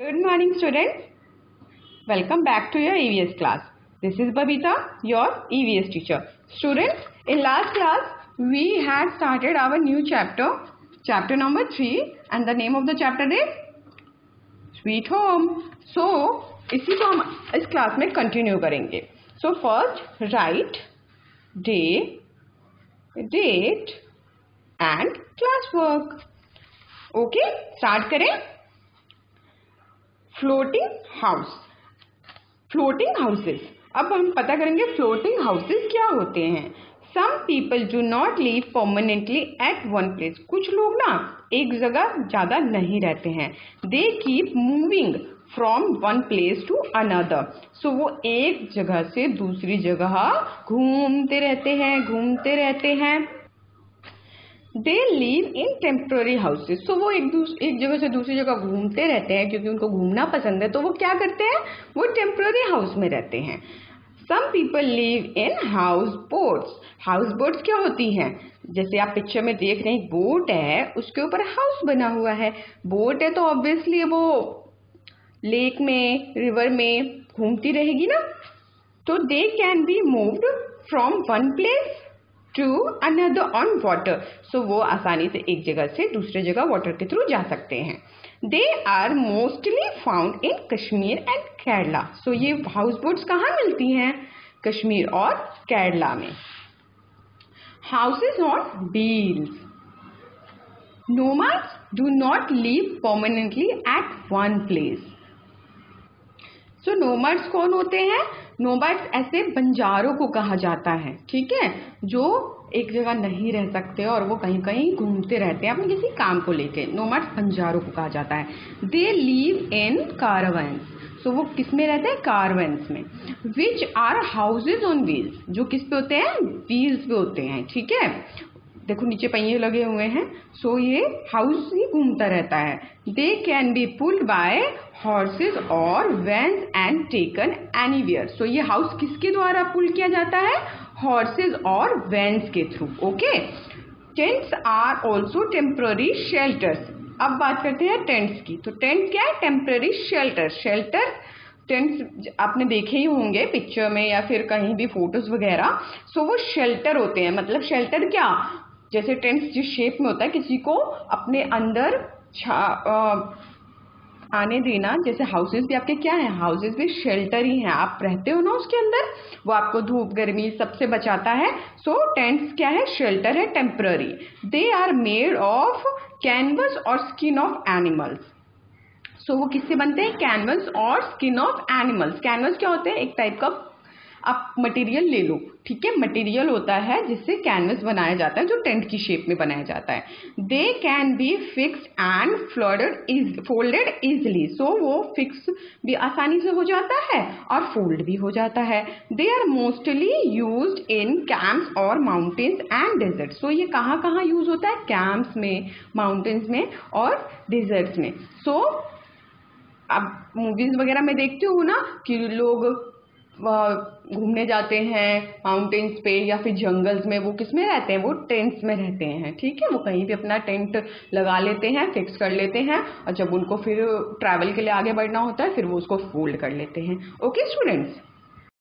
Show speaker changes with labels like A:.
A: Good morning students. Welcome back to your EVS class. This is Babita, your EVS teacher. Students, in last class we had started our new chapter, chapter number 3 and the name of the chapter is Sweet Home. So, इसी को हम इस class में continue करेंगे so first write day date and class work okay start करें floating house floating houses अब हम पता करेंगे फ्लोटिंग हाउसेस क्या होते हैं। Some people do not live permanently at one place कुछ लोग ना एक जगह ज़्यादा नहीं रहते हैं। They keep moving from one place to another so वो एक जगह से दूसरी जगह घूमते रहते हैं, घूमते रहते हैं। They live in temporary houses so वो एक एक जगह से दूसरी जगह घूमते रहते हैं क्योंकि उनको घूमना पसंद है। तो वो क्या करते हैं? वो टेम्प्रोरी हाउस में रहते हैं। Some people live in house boats house boats क्या होती हैं? जैसे आप पिक्चर में देख रहे हैं बोट है, उसके ऊपर हाउस बना हुआ है। बोट है तो ऑब्वियसली वो लेक में रिवर में घूमती रहेगी ना? तो they can be moved from one place to another on water so वो आसानी से एक जगह से दूसरे जगह वाटर के थ्रू जा सकते हैं. They are mostly found in Kashmir and Kerala so ये हाउस बोट्स कहाँ मिलती हैं? कश्मीर और केरला में. Houses on wheels nomads do not live permanently at one place. So nomads कौन होते हैं? नोमर्स ऐसे बंजारों को कहा जाता है, ठीक है? जो एक जगह नहीं रह सकते और वो कहीं कहीं घूमते रहते हैं, अपने किसी काम को लेके। नोमैट्स बंजारों को कहा जाता है। दे लीव इन कारवेंस सो वो किसमें रहते हैं? कारवेंस में। Which are houses on wheels जो किस पे होते हैं? व्हील्स पे होते हैं, ठीक है? देखो, नीचे पहिए लगे हुए हैं। सो ये हाउस ही घूमता रहता है। They can be pulled by horses और vans and taken anywhere so ये हाउस किसके द्वारा पुल किया जाता है? हॉर्सेज और वैन्स के through okay tents are also temporary shelters अब बात करते हैं टेंट्स की। तो टेंट क्या है? टेम्प्ररी शेल्टर शेल्टर टेंट्स आपने देखे ही होंगे पिक्चर में या फिर कहीं भी फ़ोटोज़ वगैरह। सो वो शेल्टर होते हैं। मतलब शेल्टर क्या? जैसे टेंट्स जिस शेप में होता है किसी को अपने अंदर आने देना जैसे हाउसेस भी आपके क्या है? हाउसेस भी शेल्टर ही हैं। आप रहते हो ना उसके अंदर वो आपको धूप गर्मी सबसे बचाता है। सो so, टेंट्स क्या है? शेल्टर है temporary they are made of canvas और स्किन ऑफ़ एनिमल्स सो वो किससे बनते हैं? कैनवस और स्किन ऑफ़ एनिमल्स कैनवस क्या होते हैं? एक टाइप का आप मटेरियल ले लो ठीक है? मटेरियल होता है जिससे कैनवस बनाया जाता है जो टेंट की शेप में बनाया जाता है। They can be fix and folded is folded easily so वो फिक्स भी आसानी से हो जाता है और फोल्ड भी हो जाता है। They are mostly use in camps और माउंटेन्स एंड डेजर्ट सो ये कहाँ कहाँ यूज़ होता है? कैंप्स में माउंटेन्स में और डेजर्ट्स में। सो so, अब मूवीज़ वगैरह में देखते हो ना कि लोग घूमने जाते हैं माउंटेन्स पे या फिर जंगल्स में, वो किसमें रहते हैं? वो टेंट्स में रहते हैं, ठीक है? वो कहीं भी अपना टेंट लगा लेते हैं फिक्स कर लेते हैं और जब उनको फिर ट्रैवल के लिए आगे बढ़ना होता है, फिर वो उसको फोल्ड कर लेते हैं। Okay students